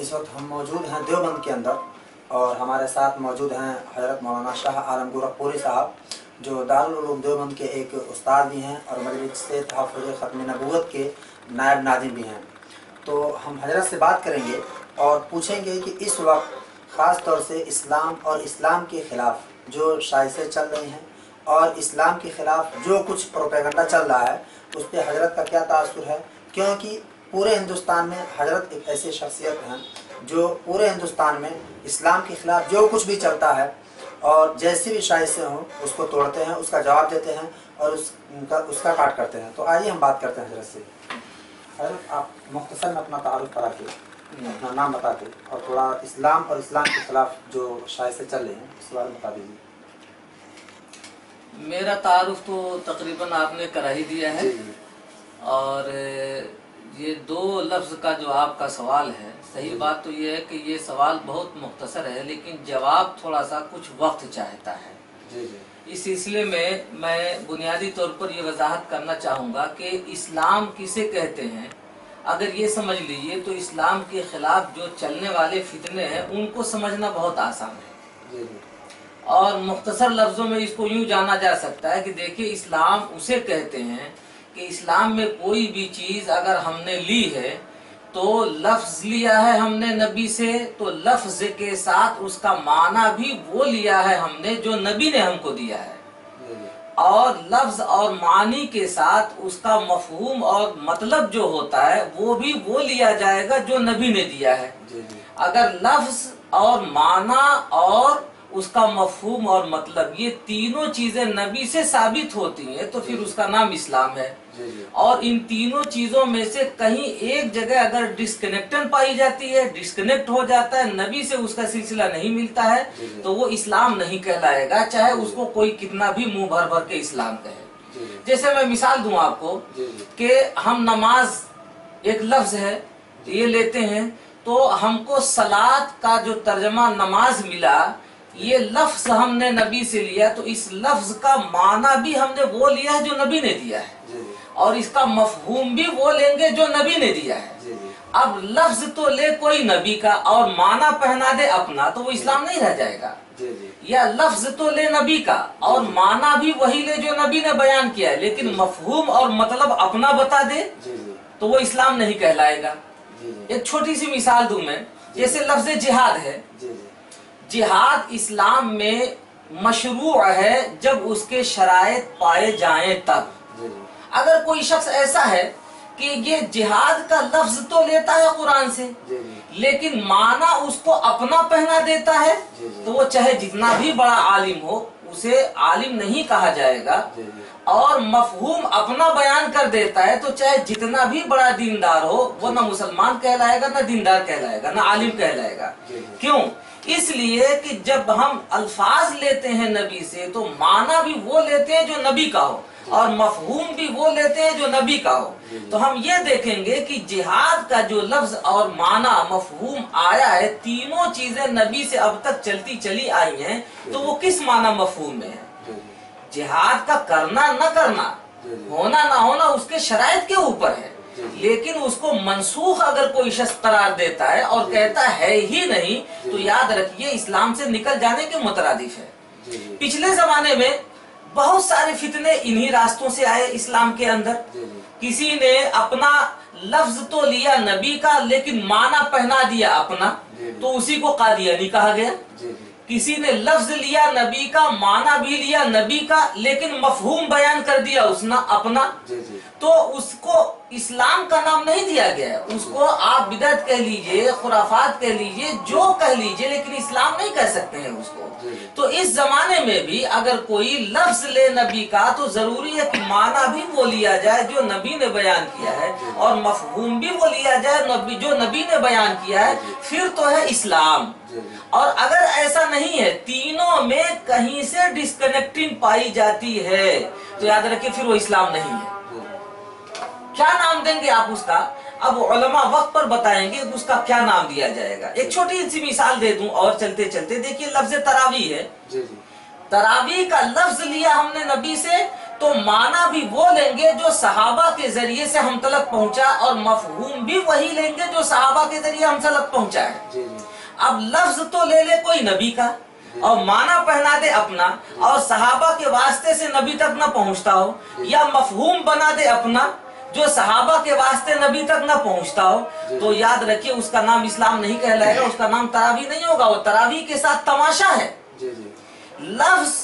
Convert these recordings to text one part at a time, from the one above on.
اس وقت ہم موجود ہیں دیوبند کے اندر اور ہمارے ساتھ موجود ہیں حضرت مولانا شاہ عالم گورکھپوری صاحب، جو دارالعلوم دیوبند کے ایک استاد بھی ہیں اور مجلس سے تحفظ ختم نبوت کے نائب ناظم بھی ہیں۔ تو ہم حضرت سے بات کریں گے اور پوچھیں گے کہ اس وقت خاص طور سے اسلام اور اسلام کے خلاف جو شائشیں چل رہی ہیں اور اسلام کے خلاف جو کچھ پروپیگنڈا چل رہا ہے، اس پہ حضرت کا کیا تاثر ہے؟ کیونکہ پورے ہندوستان میں حضرت ایک ایسے شخصیت ہیں جو پورے ہندوستان میں اسلام کے خلاف جو کچھ بھی چلتا ہے اور جیسی بھی شائستیں ہوں اس کو توڑتے ہیں اس کا جواب دیتے ہیں اور اس کا اس کا کاٹ کرتے ہیں۔ تو آئیے ہم بات کرتے ہیں حضرت سے۔ حضرت آپ مختصر میں اپنا تعارف کرا کے اپنا نام بتا کے اور تھوڑا اسلام اور اسلام کے خلاف جو شائستیں چل رہی ہیں اس کے بارے میں بتا دیجیے۔ میرا تعارف تو تقریباً آپ نے کرا ہی دیا ہے۔ جی، جی۔ اور یہ دو لفظ کا جو آپ کا سوال ہے صحیح جی، جی۔ بات تو یہ ہے کہ یہ سوال بہت مختصر ہے لیکن جواب تھوڑا سا کچھ وقت چاہتا ہے۔ جی جی۔ اس سلسلے میں میں بنیادی طور پر یہ وضاحت کرنا چاہوں گا کہ اسلام کسے کہتے ہیں؟ اگر یہ سمجھ لیجیے تو اسلام کے خلاف جو چلنے والے فتنے ہیں ان کو سمجھنا بہت آسان ہے۔ جی جی۔ اور مختصر لفظوں میں اس کو یوں جانا جا سکتا ہے کہ دیکھیے اسلام اسے کہتے ہیں کہ اسلام میں کوئی بھی چیز اگر ہم نے لی ہے تو لفظ لیا ہے ہم نے نبی سے تو لفظ کے ساتھ اس کا معنی بھی وہ لیا ہے ہم نے جو نبی نے ہم کو دیا ہے۔ اور لفظ اور معنی کے ساتھ اس کا مفہوم اور مطلب جو ہوتا ہے وہ بھی وہ لیا جائے گا جو نبی نے دیا ہے۔ جی، جی۔ اگر لفظ اور معنی اور اس کا مفہوم اور مطلب یہ تینوں چیزیں نبی سے ثابت ہوتی ہیں تو پھر جی، اس کا نام اسلام ہے۔ اور ان تینوں چیزوں میں سے کہیں ایک جگہ اگر ڈسکنیکٹن پائی جاتی ہے ڈسکنیکٹ ہو جاتا ہے، نبی سے اس کا سلسلہ نہیں ملتا ہے، تو وہ اسلام نہیں کہلائے گا، چاہے اس کو کوئی کتنا بھی منہ بھر بھر کے اسلام کہے۔ جیسے میں مثال دوں آپ کو کہ ہم نماز ایک لفظ ہے، یہ لیتے ہیں، تو ہم کو سلاد کا جو ترجمہ نماز ملا، یہ لفظ ہم نے نبی سے لیا، تو اس لفظ کا معنی بھی ہم نے وہ لیا ہے جو نبی نے دیا ہے۔ اور اس کا مفہوم بھی وہ لیں گے جو نبی نے دیا ہے۔ جی، جی۔ اب لفظ تو لے کوئی نبی کا اور معنی پہنا دے اپنا تو وہ اسلام نہیں رہ جائے گا۔ جی، یا لفظ تو لے نبی کا اور معنی بھی وہی لے جو نبی نے بیان کیا ہے لیکن مفہوم اور مطلب اپنا بتا دے تو وہ اسلام نہیں کہلائے گا۔ ایک چھوٹی سی مثال دوں میں جیسے لفظ جہاد ہے۔ جہاد اسلام میں مشروع ہے جب اس کے شرائط پائے جائیں تب۔ اگر کوئی شخص ایسا ہے کہ یہ جہاد کا لفظ تو لیتا ہے قرآن سے جی، جی۔ لیکن معنی اس کو اپنا پہنا دیتا ہے جی، تو وہ چاہے جتنا بھی بڑا عالم ہو اسے عالم نہیں کہا جائے گا۔ اور مفہوم اپنا بیان کر دیتا ہے تو چاہے جتنا بھی بڑا دیندار ہو وہ نہ مسلمان کہلائے گا نہ دیندار کہلائے گا نہ عالم کہلائے گا۔ کیوں؟ اس لیے کہ جب ہم الفاظ لیتے ہیں نبی سے تو معنی بھی وہ لیتے ہیں جو نبی کا ہو۔ اور مفہوم بھی وہ لیتے ہیں جو نبی کا ہو۔ تو ہم یہ دیکھیں گے کہ جہاد کا جو لفظ اور معنی مفہوم آیا ہے تینوں چیزیں نبی سے اب تک چلتی چلی آئی ہیں۔ تو وہ کس معنی مفہوم میں ہے؟ جی، جی۔ جہاد کا کرنا نہ کرنا جی، ہونا نہ ہونا اس کے شرائط کے اوپر ہے۔ لیکن اس کو منسوخ اگر کوئی شخص قرار دیتا ہے اور کہتا ہے ہی نہیں تو یاد رکھیے اسلام سے نکل جانے کے مترادف ہے۔ پچھلے زمانے میں بہت سارے فتنے انہی راستوں سے آئے اسلام کے اندر۔ جی، جی۔ کسی نے اپنا لفظ تو لیا نبی کا لیکن معنی پہنا دیا اپنا۔ جی، تو اسی کو قادیانی کہا گیا۔ کسی نے لفظ لیا نبی کا معنی بھی لیا نبی کا لیکن مفہوم بیان کر دیا اس نے اپنا۔ تو اس کو اسلام کا نام نہیں دیا گیا۔ اس کو آپ بدعت کہہ لیجیے خرافات کہہ لیجیے جو کہہ لیجیے لیکن اسلام نہیں کہہ سکتے ہیں اس کو۔ تو اس زمانے میں بھی اگر کوئی لفظ لے نبی کا تو ضروری ہے کہ معنی بھی وہ لیا جائے جو نبی نے بیان کیا ہے جی, جی. اور مفہوم بھی وہ لیا جائے جو نبی نے بیان کیا ہے جی, پھر تو ہے اسلام۔ اور اگر ایسا نہیں ہے تینوں میں کہیں سے ڈسکنیکٹنگ پائی جاتی ہے۔ تو یاد رکھیں پھر وہ اسلام نہیں ہے۔ کیا نام دیں گے آپ اس کا؟ اب علماء وقت پر بتائیں گے اس کا کیا نام دیا جائے گا۔ ایک چھوٹی سی مثال دے دوں اور چلتے چلتے۔ دیکھیے لفظ تراوی ہے۔ جی، جی۔ تراوی کا لفظ لیا ہم نے نبی سے تو معنی بھی وہ لیں گے جو صحابہ کے ذریعے سے ہم تلک پہنچا اور مفہوم بھی وہی لیں گے جو صحابہ کے ذریعے ہم تلک پہنچا ہے۔ جی، اب لفظ تو لے لے کوئی نبی کا۔ اور معنی پہنا دے اپنا۔ اور صحابہ کے واسطے سے نبی تک نہ پہنچتا ہو۔ یا مفہوم بنا دے اپنا۔ جو صحابہ کے واسطے نبی تک نہ پہنچتا ہو تو یاد رکھیے اس کا نام اسلام نہیں کہلائے گا اس کا نام تراوی نہیں ہوگا وہ تراوی کے ساتھ تماشا ہے۔ جی جی۔ لفظ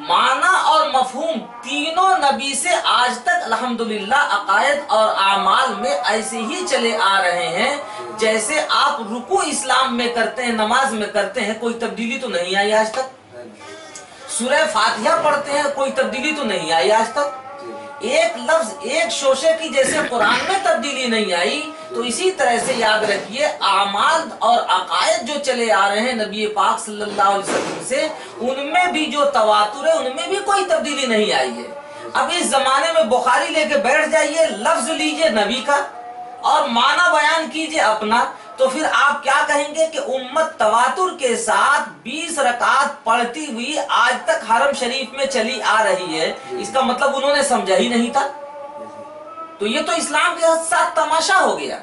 معنی اور مفہوم تینوں نبی سے آج تک الحمدللہ عقائد اور اعمال میں ایسے ہی چلے آ رہے ہیں جیسے آپ رکو اسلام میں کرتے ہیں نماز میں کرتے ہیں کوئی تبدیلی تو نہیں آئی آج تک؟ سورہ فاتحہ پڑھتے ہیں کوئی تبدیلی تو نہیں آئی آج تک؟ ایک لفظ ایک شوشے کی جیسے قرآن میں تبدیلی نہیں آئی، تو اسی طرح سے یاد رکھیے، اعمال اور عقائد جو چلے آ رہے ہیں نبی پاک صلی اللہ علیہ وسلم سے، ان میں بھی جو تواتر ہے، ان میں بھی کوئی تبدیلی نہیں آئی ہے۔ اب اس زمانے میں بخاری لے کے بیٹھ جائیے، لفظ لیجیے نبی کا اور معنی بیان کیجیے اپنا۔ تو پھر آپ کیا کہیں گے کہ امت تواتر کے ساتھ بیس رکعت پڑھتی ہوئی آج تک حرم شریف میں چلی آ رہی ہے؟ اس کا مطلب انہوں نے سمجھا ہی نہیں تھا؟ تو یہ تو اسلام کے ساتھ تماشا ہو گیا۔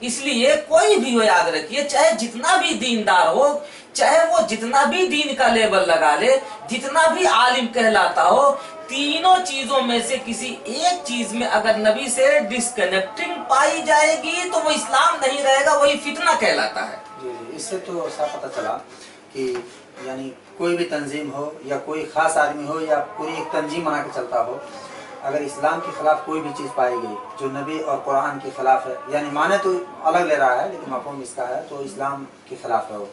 اس لیے کوئی بھی ہو یاد رکھیے، چاہے جتنا بھی دیندار ہو، چاہے وہ جتنا بھی دین کا لیبل لگا لے، جتنا بھی عالم کہلاتا ہو، تینوں چیزوں میں سے کسی ایک چیز میں اگر نبی سے ڈسکنیکٹنگ پائی جائے گی تو وہ اسلام نہیں رہے گا، وہی فتنہ کہلاتا ہے۔ جی جی اس سے تو صاف پتہ چلا کہ یعنی کوئی بھی تنظیم ہو یا کوئی خاص آدمی ہو یا پوری ایک تنظیم بنا کے چلتا ہو اگر اسلام کے خلاف کوئی بھی چیز پائی گئی جو نبی اور قرآن کے خلاف ہے یعنی معنی تو الگ لے رہا ہے لیکن مفہوم اس کا ہے تو اسلام کے خلاف ہے وہ۔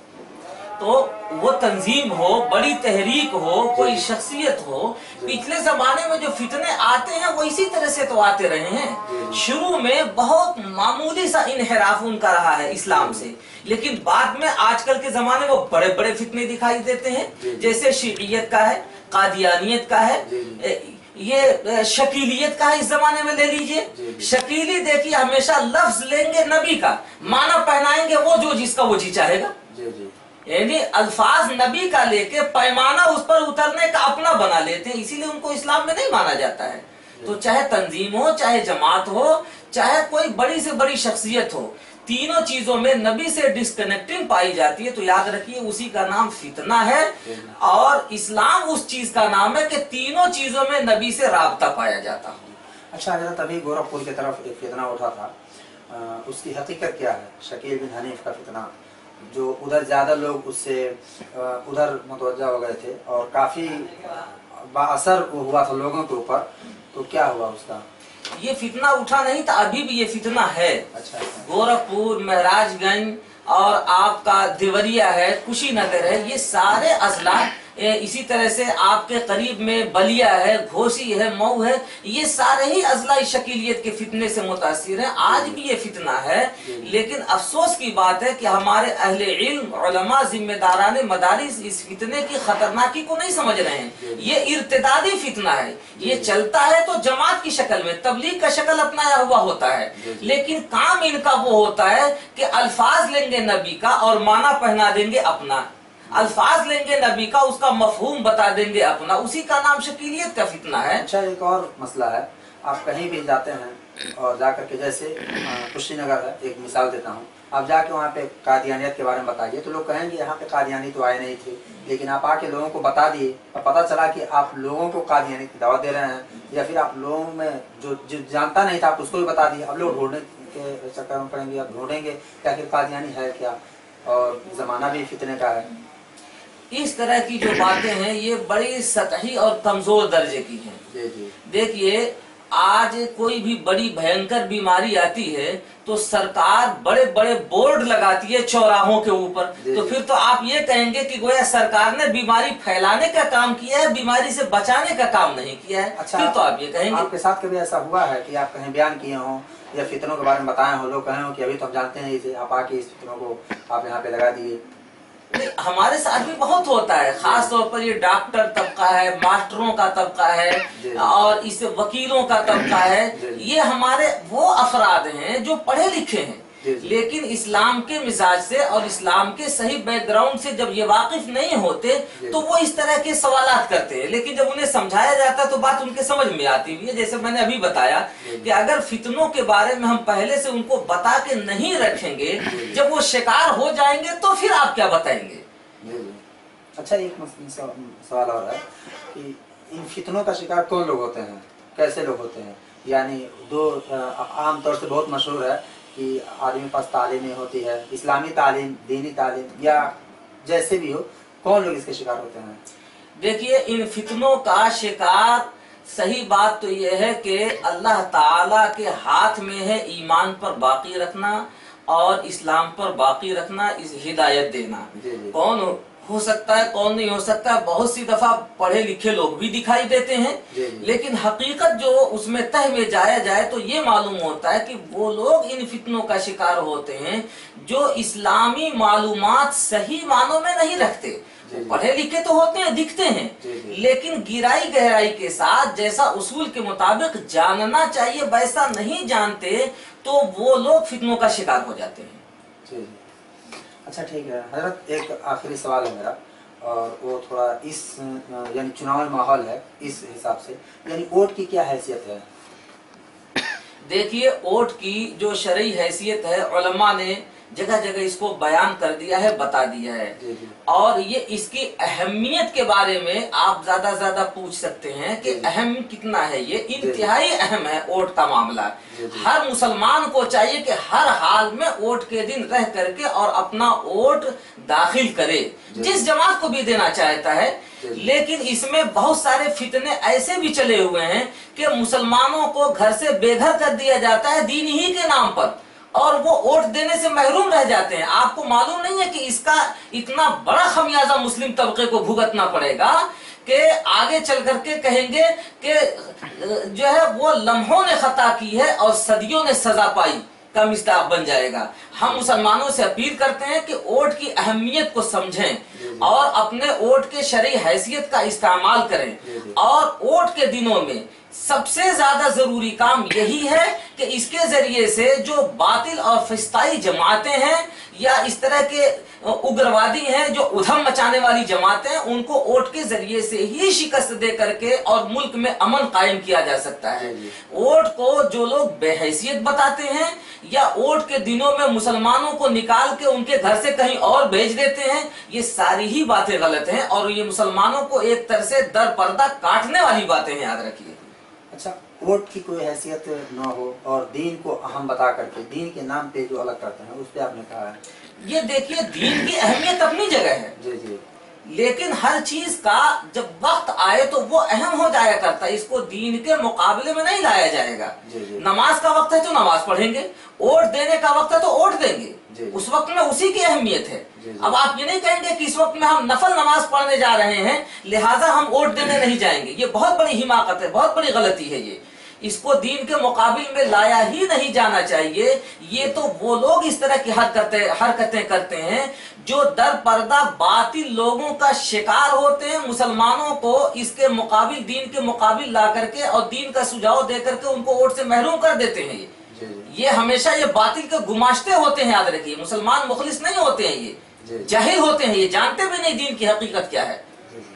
تو وہ تنظیم ہو بڑی تحریک ہو کوئی شخصیت ہو پچھلے زمانے میں جو فتنے آتے ہیں وہ اسی طرح سے تو آتے رہے ہیں۔ شروع میں بہت معمولی سا انحراف ان کا رہا ہے اسلام سے لیکن بعد میں آج کل کے زمانے میں بڑے بڑے فتنے دکھائی دیتے ہیں۔ جیسے شیعیت کا ہے قادیانیت کا ہے یہ شکیلیت کا اس زمانے میں لے لیجیے۔ شکیلی دیکھیے ہمیشہ لفظ لیں گے نبی کا۔ معنی پہنائیں گے وہ جو جس کا وہ جی چاہے گا۔ جی جی۔ یعنی الفاظ نبی کا لے کے پیمانہ اس پر اترنے کا اپنا بنا لیتے ہیں اسی لیے ان کو اسلام میں نہیں مانا جاتا ہے۔ تو چاہے تنظیم ہو چاہے جماعت ہو چاہے کوئی بڑی سے بڑی شخصیت ہو تینوں چیزوں میں نبی سے ڈسکنیکٹنگ پائی جاتی ہے، تو یاد رکھیے، اسی کا نام فتنہ ہے۔ اور اسلام اس چیز کا نام ہے کہ تینوں چیزوں میں نبی سے رابطہ پایا جاتا ہو۔ اچھا حضرت ابھی گورکھپور کی طرف ایک فتنہ اٹھا تھا۔ اس کی حقیقت کیا ہے؟ شکیل بن حنیف کا فتنہ۔ جو ادھر زیادہ لوگ اس سے ادھر متوجہ ہو گئے تھے اور کافی با اثر ہوا تھا لوگوں کے اوپر، تو کیا ہوا اس کا؟ یہ فتنہ اٹھا نہیں تھا ابھی بھی یہ فتنہ ہے۔ اچھا اچھا۔ گورکھپور مہراج گنج اور آپ کا دیوریا ہے کشی نگر ہے یہ سارے اضلاع اسی طرح سے آپ کے قریب میں بلیا ہے، گھوسی ہے، مئو ہے، یہ سارے ہی اضلاع شکیلیت کے فتنے سے متاثر ہیں۔ آج بھی یہ فتنہ ہے۔ لیکن افسوس کی بات ہے کہ ہمارے اہل علم، علماء، ذمہ داران مدارس اس فتنے کی خطرناکی کو نہیں سمجھ رہے ہیں۔ یہ ارتدادی فتنہ ہے۔ یہ چلتا ہے تو جماعت کی شکل میں، تبلیغ کا شکل اپنایا ہوا ہوتا ہے۔ لیکن کام ان کا وہ ہوتا ہے کہ الفاظ لیں گے نبی کا اور معنی پہنا دیں گے اپنا۔ الفاظ لیں گے، نبی کا اس کا مفہوم بتا دیں گے، اپنا اسی کا نام شکیلیت کا فتنہ ہے۔ اچھا ایک اور مسئلہ ہے۔ آپ کہیں بھی جاتے ہیں اور جا کر کے جیسے کشی نگر ہے، ایک مثال دیتا ہوں۔ آپ جا کے وہاں پہ قادیانیت کے بارے میں بتائیے تو لوگ کہیں گے، یہاں پہ قادیانی تو آئے نہیں تھے۔ لیکن آپ آ کے لوگوں کو بتا دیے اور پتہ چلا کہ آپ لوگوں کو قادیانی کی دعوت دے رہے ہیں یا پھر آپ لوگوں میں جو جو جانتا نہیں تھا، آپ اس کو بھی بتا دیے اب لوگ ڈھونڈنے کے چکر میں پڑیں گے آپ ڈھونڈیں گے کہ آخر قادیانی ہے کیا؟ اور زمانہ بھی فتنے کا ہے۔ اس طرح کی جو باتیں ہیں یہ بڑی سطحی اور کمزور درجے کی ہیں۔ جی جی۔ دیکھیے آج کوئی بھی بڑی بھینکر بیماری آتی ہے تو سرکار بڑے بڑے بورڈ لگاتی ہے چوراہوں کے اوپر۔ جی۔ تو پھر تو آپ یہ کہیں گے کہ گویا سرکار نے بیماری پھیلانے کا کام کیا ہے بیماری سے بچانے کا کام نہیں کیا ہے۔ اچھا پھر تو آپ یہ کہیں گے۔ آپ کے ساتھ کبھی ایسا ہوا ہے کہ آپ کہیں بیان کیے ہوں یا فتنوں کے بارے میں بتائے ہوں لوگ کہیں ہوں کہ ابھی تو ہم جانتے ہیں آپ آ کے اس فتنوں کو آپ یہاں پہ لگا دیے۔ ہمارے ساتھ بھی بہت ہوتا ہے خاص طور پر یہ ڈاکٹر طبقہ ہے ماسٹروں کا طبقہ ہے جی۔ اور اس وکیلوں کا طبقہ ہے جی۔ یہ ہمارے وہ افراد ہیں جو پڑھے لکھے ہیں جی، جی۔ لیکن اسلام کے مزاج سے اور اسلام کے صحیح بیک گراؤنڈ سے جب یہ واقف نہیں ہوتے جی۔ تو وہ اس طرح کے سوالات کرتے ہیں. لیکن جب انہیں سمجھایا جاتا ہے تو بات ان کے سمجھ میں آتی ہے. جیسے میں نے ابھی بتایا جی۔ کہ اگر فتنوں کے بارے میں ہم پہلے سے ان کو بتا کے نہیں رکھیں گے جی۔ جب وہ شکار ہو جائیں گے تو پھر آپ کیا بتائیں گے؟ جی جی. اچھا ایک سوال اور ہے کہ ان فتنوں کا شکار کون لوگ ہوتے ہیں؟ کیسے لوگ ہوتے ہیں؟ یعنی دو عام طور سے بہت مشہور ہے کہ آدمی پاس تعلیم ہوتی ہے اسلامی تعلیم دینی تعلیم یا جیسے بھی ہو کون لوگ اس کے شکار ہوتے ہیں؟ دیکھیے ان فتنوں کا شکار صحیح بات تو یہ ہے کہ اللہ تعالی کے ہاتھ میں ہے ایمان پر باقی رکھنا اور اسلام پر باقی رکھنا اس ہدایت دینا۔ جی، جی۔ کون ہو- سکتا ہے کون نہیں ہو سکتا ہے بہت سی دفعہ پڑھے لکھے لوگ بھی دکھائی دیتے ہیں جی، جی۔ لیکن حقیقت جو اس میں تہ میں جایا جائے تو یہ معلوم ہوتا ہے کہ وہ لوگ ان فتنوں کا شکار ہوتے ہیں جو اسلامی معلومات صحیح معنوں میں نہیں رکھتے جی،۔ پڑھے لکھے تو ہوتے ہیں دکھتے ہیں۔ لیکن گہرائی گہرائی کے ساتھ جیسا اصول کے مطابق جاننا چاہیے ویسا نہیں جانتے تو وہ لوگ فتنوں کا شکار ہو جاتے ہیں اچھا ٹھیک ہے۔ حضرت، ایک آخری سوال ہے میرا۔ اور وہ تھوڑا اس یعنی چناؤ ماحول ہے، اس حساب سے۔ یعنی ووٹ کی کیا حیثیت ہے؟ دیکھیے ووٹ کی جو شرعی حیثیت ہے، علماء نے جگہ جگہ اس کو بیان کر دیا ہے بتا دیا ہے جی جی اور یہ اس کی اہمیت کے بارے میں آپ زیادہ زیادہ پوچھ سکتے ہیں کہ جی۔ اہم کتنا ہے یہ انتہائی اہم ہے ووٹ کا معاملہ۔ ہر مسلمان کو چاہیے کہ ہر حال میں ووٹ کے دن رہ کر کے اور اپنا ووٹ داخل کرے۔ جس جماعت کو بھی دینا چاہتا ہے۔ لیکن اس میں بہت سارے فتنے ایسے بھی چلے ہوئے ہیں کہ مسلمانوں کو گھر سے بے گھر کر دیا جاتا ہے دین ہی کے نام پر اور وہ ووٹ دینے سے محروم رہ جاتے ہیں۔ آپ کو معلوم نہیں ہے کہ اس کا اتنا بڑا خمیازہ مسلم طبقے کو بھگتنا پڑے گا کہ آگے چل کر کے کہیں گے کہ جو ہے وہ لمحوں نے خطا کی ہے اور صدیوں نے سزا پائی کا مستاق بن جائے گا۔ ہم مسلمانوں سے اپیل کرتے ہیں کہ ووٹ کی اہمیت کو سمجھیں اور اپنے ووٹ کے شرعی حیثیت کا استعمال کریں۔ جی، جی۔ اور ووٹ کے دنوں میں سب سے زیادہ ضروری کام یہی ہے کہ اس کے ذریعے سے جو باطل اور فستائی جماعتیں ہیں یا اس طرح کے اگروادی ہیں جو ادھم مچانے والی جماعتیں ہیں ان کو ووٹ کے ذریعے سے ہی شکست دے کر کے اور ملک میں امن قائم کیا جا سکتا ہے جی، جی۔ ووٹ کو جو لوگ بے حیثیت بتاتے ہیں یا ووٹ کے دنوں میں مسلمانوں کو نکال کے ان کے گھر سے کہیں اور بھیج دیتے ہیں یہ ساری ہی باتیں غلط ہیں اور یہ مسلمانوں کو ایک طرح سے در پردہ کاٹنے والی باتیں ہیں یاد رکھیے ووٹ کی کوئی حیثیت نہ ہو اور دین کو اہم بتا کر کے دین کے نام پہ جو الگ کرتے ہیں اس پہ آپ نے کہا ہے۔ یہ دیکھیے دین کی اہمیت اپنی جگہ ہے۔ جی جی۔ لیکن ہر چیز کا جب وقت آئے تو وہ اہم ہو جایا کرتا ہے۔ اس کو دین کے مقابلے میں نہیں لایا جائے گا۔ جی، جی۔ نماز کا وقت ہے تو نماز پڑھیں گے۔ ووٹ دینے کا وقت ہے تو ووٹ دیں گے۔ جی،۔ اس وقت میں اسی کی اہمیت ہے۔ اب آپ یہ نہیں کہیں گے کہ اس وقت میں ہم نفل نماز پڑھنے جا رہے ہیں لہٰذا ہم ووٹ دینے نہیں جائیں گے۔ یہ بہت بڑی حماقت ہے بہت بڑی غلطی ہے یہ۔ اس کو دین کے مقابل میں لایا ہی نہیں جانا چاہیے۔ یہ تو وہ لوگ اس طرح کی حرکتیں حرکتیں کرتے ہیں جو در پردہ باطل لوگوں کا شکار ہوتے ہیں مسلمانوں کو اس کے مقابل دین کے مقابل لا کر کے اور دین کا سجاؤ دے کر کے ان کو ووٹ سے محروم کر دیتے ہیں۔ یہ جی جی۔ یہ ہمیشہ یہ باطل کے گماشتے ہوتے ہیں یاد رکھیے۔ مسلمان مخلص نہیں ہوتے ہیں یہ۔ جی۔ جاہل ہوتے ہیں یہ جانتے بھی نہیں دین کی حقیقت کیا ہے جی، جی۔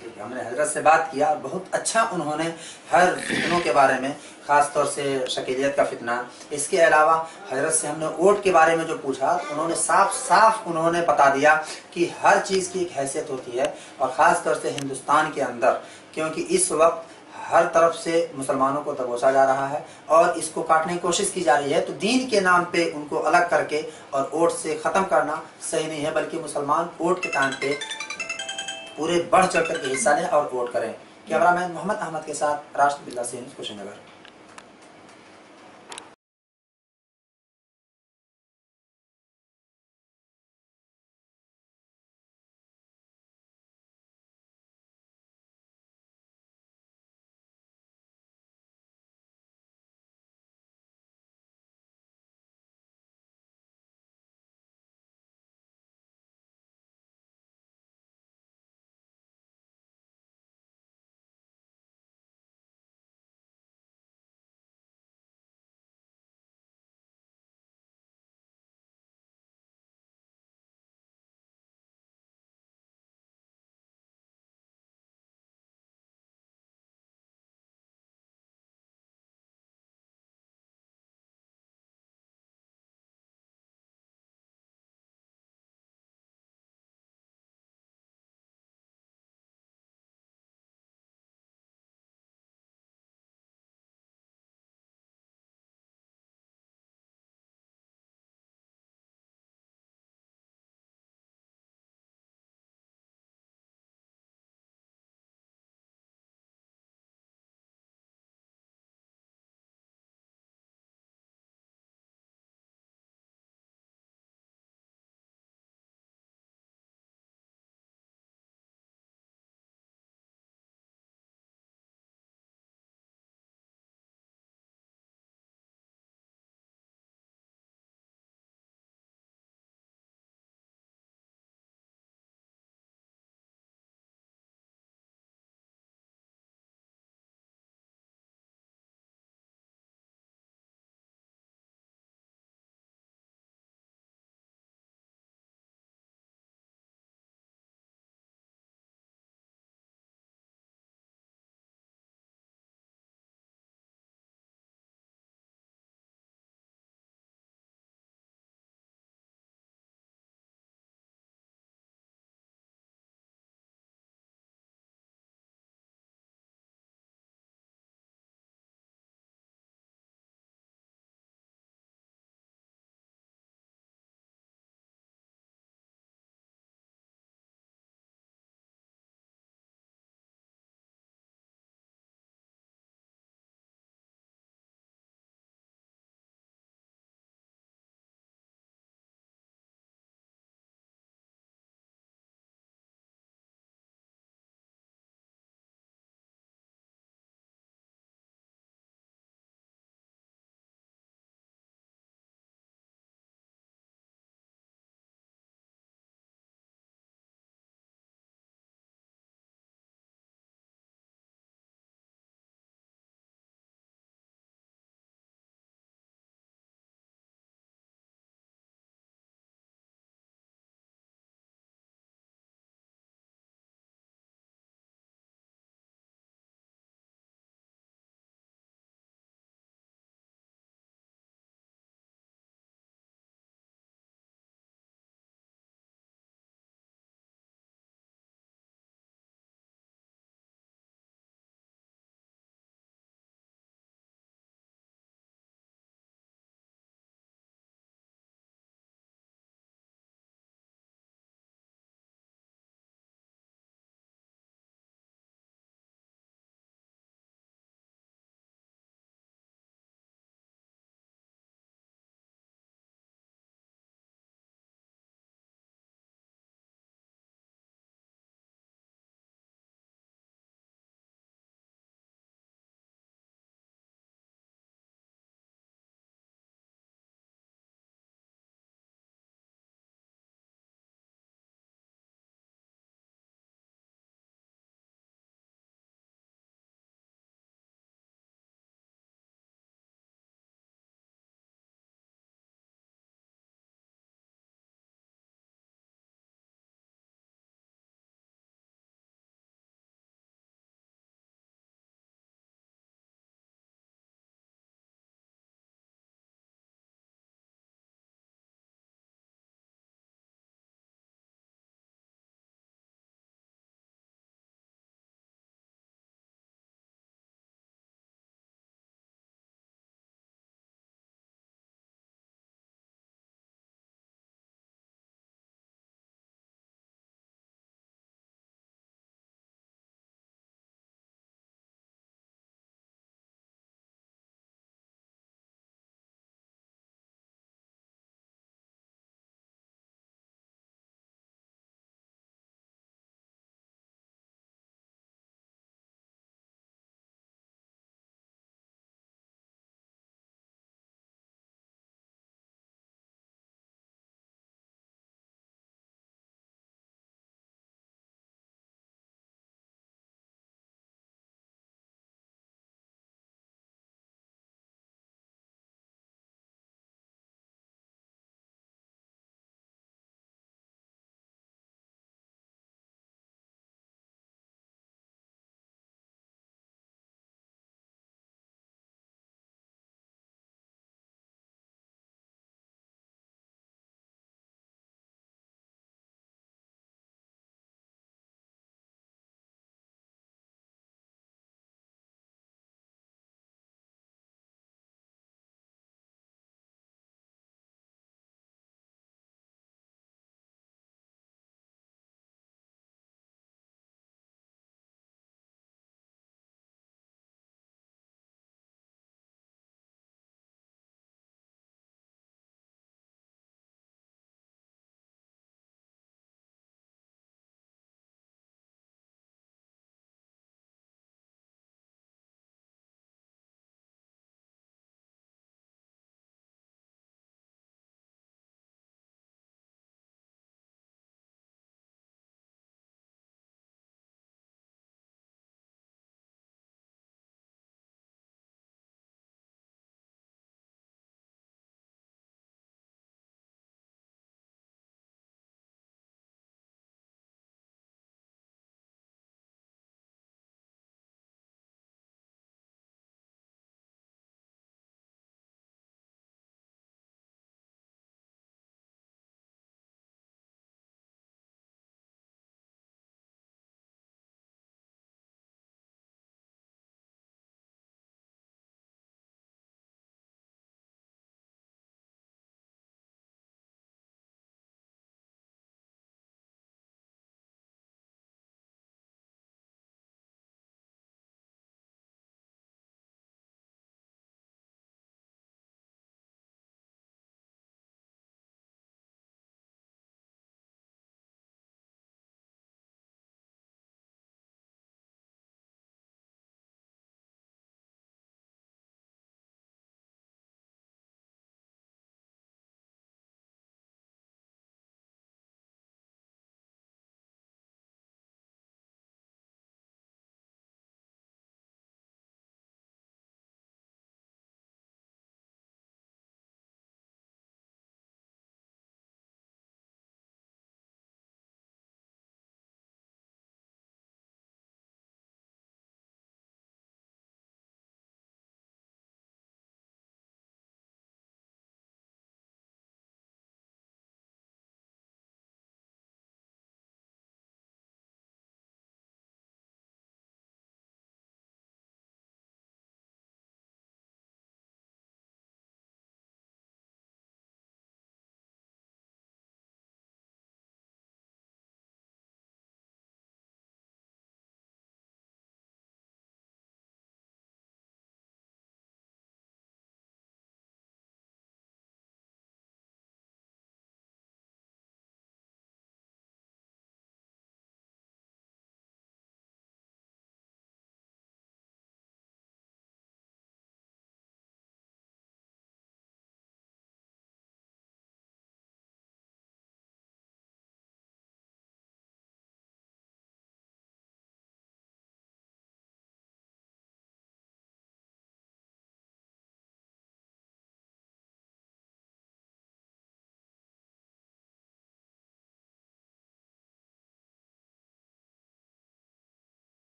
ٹھیک ہے ہم نے حضرت سے بات کیا، بہت اچھا انہوں نے ہر فتنوں کے بارے میں، خاص طور سے شکیلیت کا فتنہ۔ اس کے علاوہ حضرت سے ہم نے ووٹ کے بارے میں جو پوچھا، انہوں نے صاف صاف انہوں نے بتا دیا کہ ہر چیز کی ایک حیثیت ہوتی ہے اور خاص طور سے ہندوستان کے اندر، کیونکہ اس وقت ہر طرف سے مسلمانوں کو دبوچا جا رہا ہے اور اس کو کاٹنے کی کوشش کی جا رہی ہے، تو دین کے نام پہ ان کو الگ کر کے اور ووٹ سے ختم کرنا صحیح نہیں ہے، بلکہ مسلمان ووٹ کے ٹائم پہ پورے بڑھ چڑھ کر کے حصہ لیں اور ووٹ کریں۔ کیمرہ مین محمد احمد کے ساتھ راشد بلّہ سین کشن نگر۔